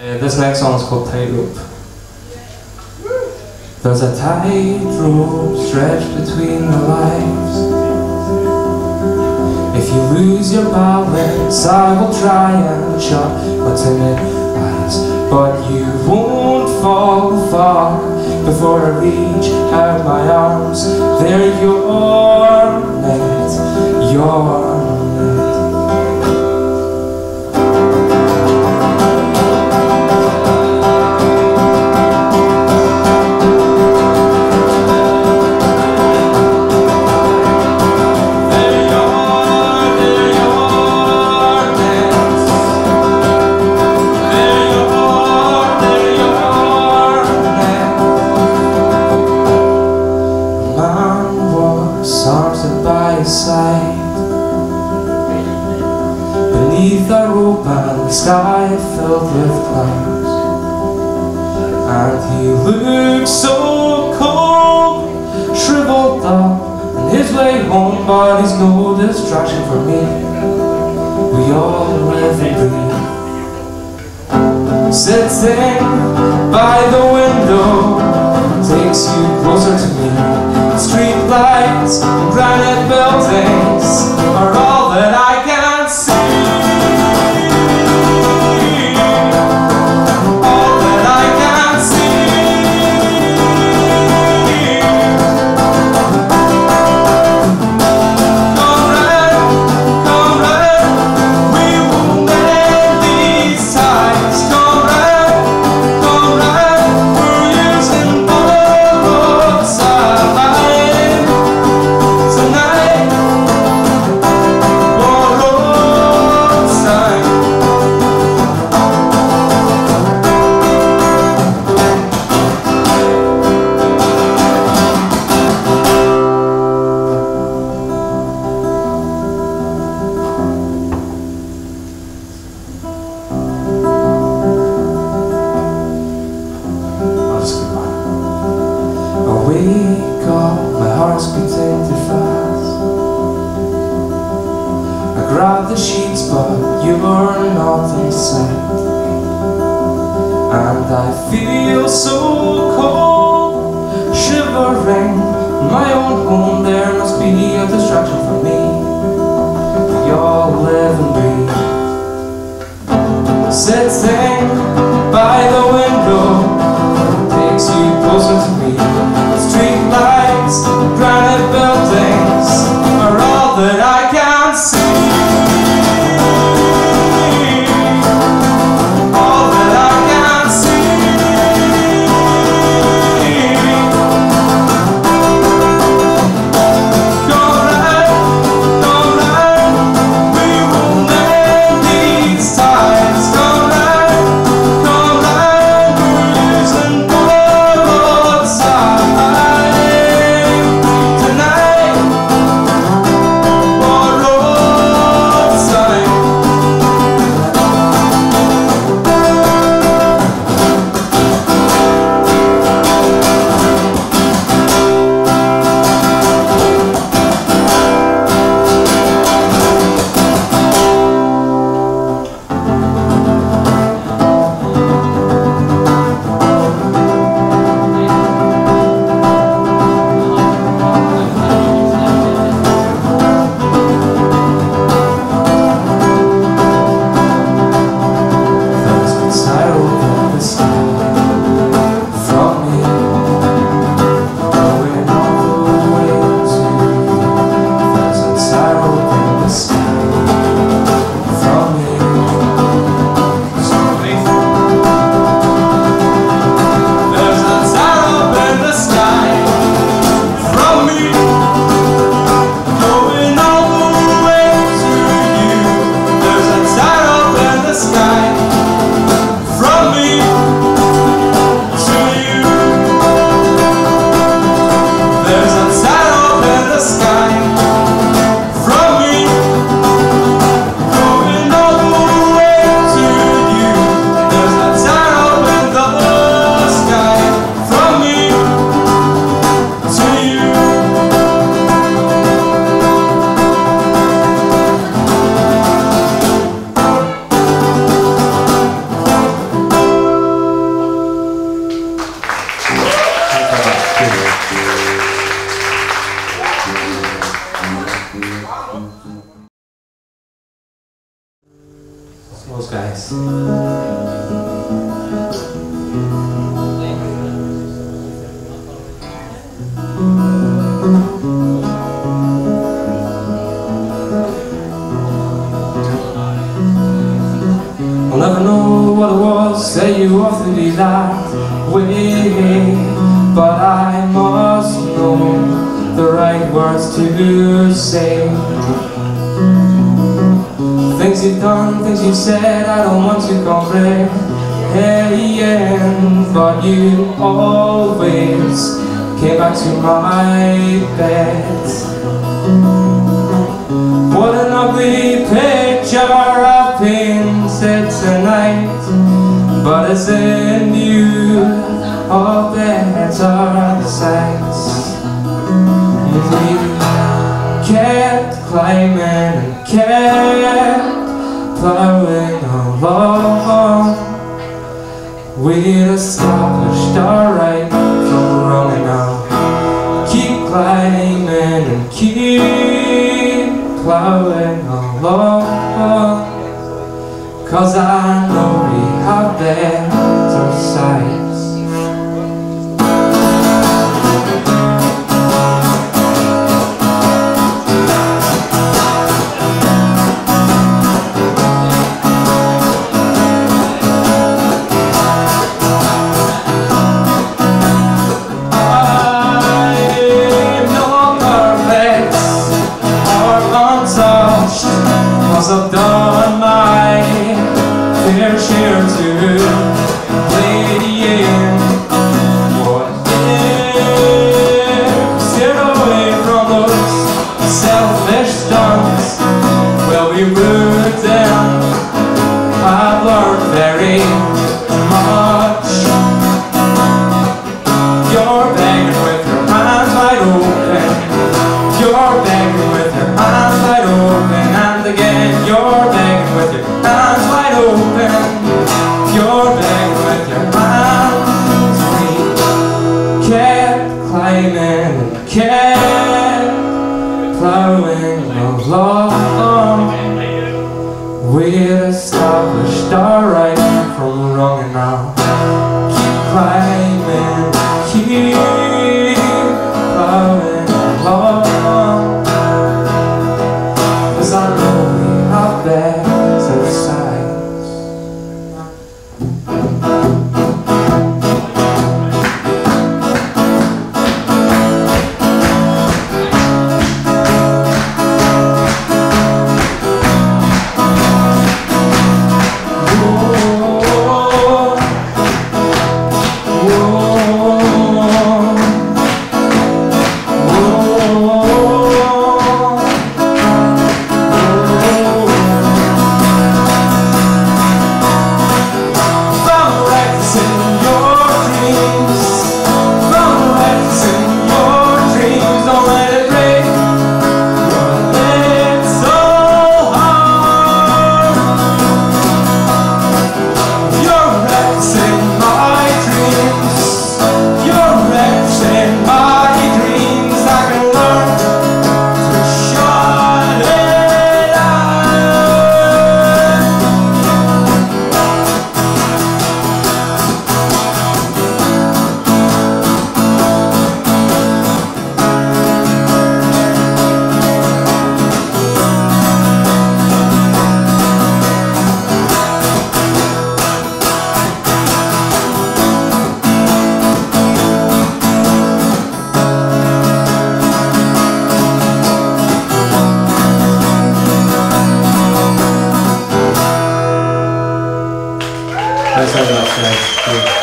Uh, this next song is called Tightrope. There's a tightrope stretched between the lives. If you lose your balance, I will try and shut my timid eyes. But you won't fall far before I reach out my arms. They're your net, your Beneath a rope and the sky filled with clouds. And he looks so cold, shriveled up On his way home but he's no distraction for me. We all live and breathe Sitting by the window takes you closer to me. Street lights and granite buildings Grab the sheets, but you're not inside. And I feel so cold, shivering. My own home, there must be a distraction for me. Live and breathe. Sitting those guys. I'll never know what it was that you offered me that way But I must know the right words to say things you've done, things you've said I don't want to compare. Hey, yeah, But you always came back to my bed What an ugly picture of painted tonight But it's in along with a. I've done my fair share too. flaming and plowing along. We're established our ござい。